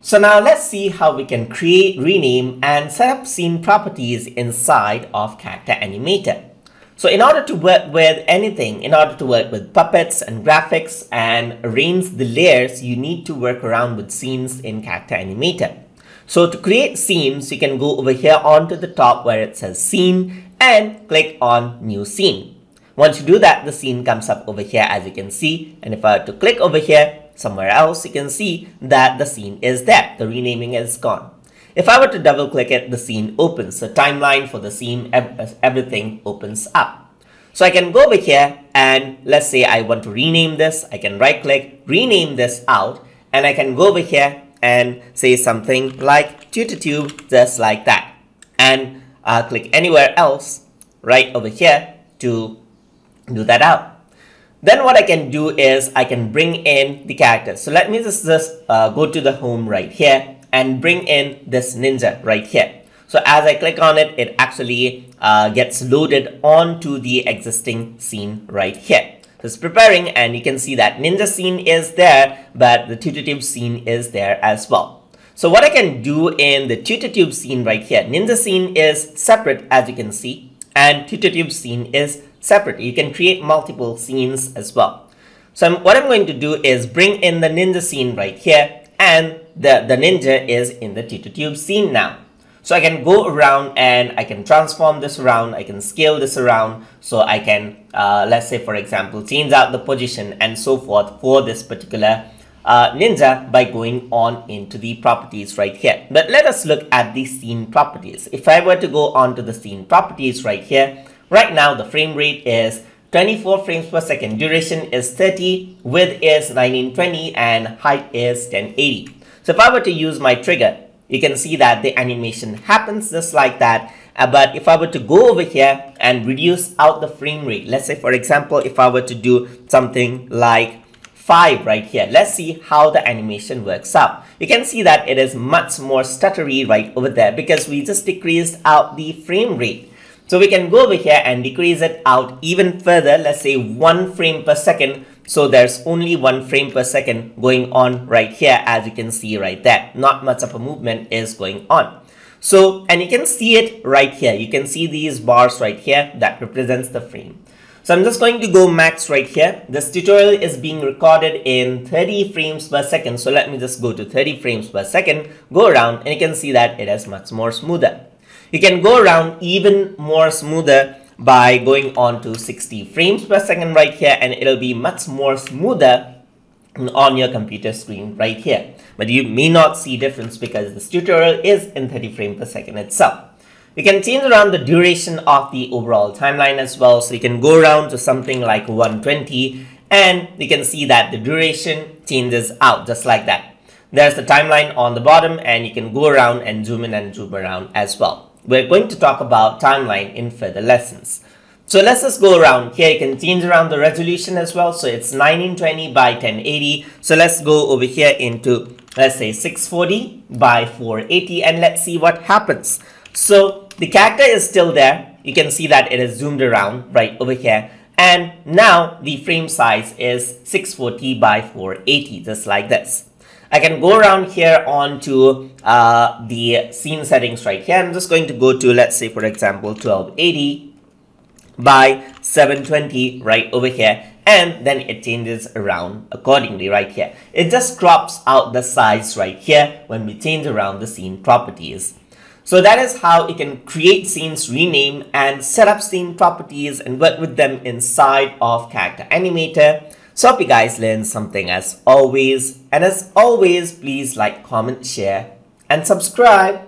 So now let's see how we can create, rename and set up scene properties inside of Character Animator. So in order to work with anything, in order to work with puppets and graphics and arrange the layers, you need to work around with scenes in Character Animator. So to create scenes, you can go over here onto the top where it says scene and click on new scene. Once you do that, the scene comes up over here as you can see. And if I were to click over here somewhere else, you can see that the scene is there. The renaming is gone. If I were to double click it, the scene opens. The timeline for the scene, everything opens up. So I can go over here and let's say I want to rename this. I can right click, rename this out, and I can go over here and say something like TutorTube, just like that. And uh, click anywhere else right over here to do that out. Then what I can do is I can bring in the characters. So let me just, just uh, go to the home right here and bring in this ninja right here. So as I click on it, it actually uh, gets loaded onto the existing scene right here. So it's preparing and you can see that ninja scene is there, but the TutorTube scene is there as well. So what I can do in the TutorTube scene right here, ninja scene is separate as you can see, and TutorTube scene is separate. You can create multiple scenes as well. So I'm, what I'm going to do is bring in the ninja scene right here and the, the ninja is in the TutorTube scene now. So I can go around and I can transform this around, I can scale this around, so I can, uh, let's say for example, change out the position and so forth for this particular uh, Ninja by going on into the properties right here. But let us look at the scene properties. If I were to go on to the scene properties right here, right now the frame rate is 24 frames per second, duration is 30, width is 1920 and height is 1080. So if I were to use my trigger, you can see that the animation happens just like that. Uh, but if I were to go over here and reduce out the frame rate, let's say for example, if I were to do something like 5 right here, let's see how the animation works out. You can see that it is much more stuttery right over there because we just decreased out the frame rate. So we can go over here and decrease it out even further, let's say 1 frame per second so there's only one frame per second going on right here as you can see right there. Not much of a movement is going on. So, and you can see it right here. You can see these bars right here that represents the frame. So I'm just going to go max right here. This tutorial is being recorded in 30 frames per second. So let me just go to 30 frames per second, go around and you can see that it is much more smoother. You can go around even more smoother by going on to 60 frames per second right here and it'll be much more smoother on your computer screen right here. But you may not see difference because this tutorial is in 30 frames per second itself. You can change around the duration of the overall timeline as well. So you can go around to something like 120 and you can see that the duration changes out just like that. There's the timeline on the bottom and you can go around and zoom in and zoom around as well we're going to talk about timeline in further lessons. So let's just go around. Here you can change around the resolution as well. So it's 1920 by 1080. So let's go over here into, let's say 640 by 480 and let's see what happens. So the character is still there. You can see that it is zoomed around right over here. And now the frame size is 640 by 480, just like this. I can go around here onto uh, the scene settings right here. I'm just going to go to, let's say, for example, 1280 by 720 right over here. And then it changes around accordingly right here. It just crops out the size right here when we change around the scene properties. So that is how you can create scenes, rename, and set up scene properties and work with them inside of Character Animator. So hope you guys learned something as always. And as always, please like, comment, share, and subscribe.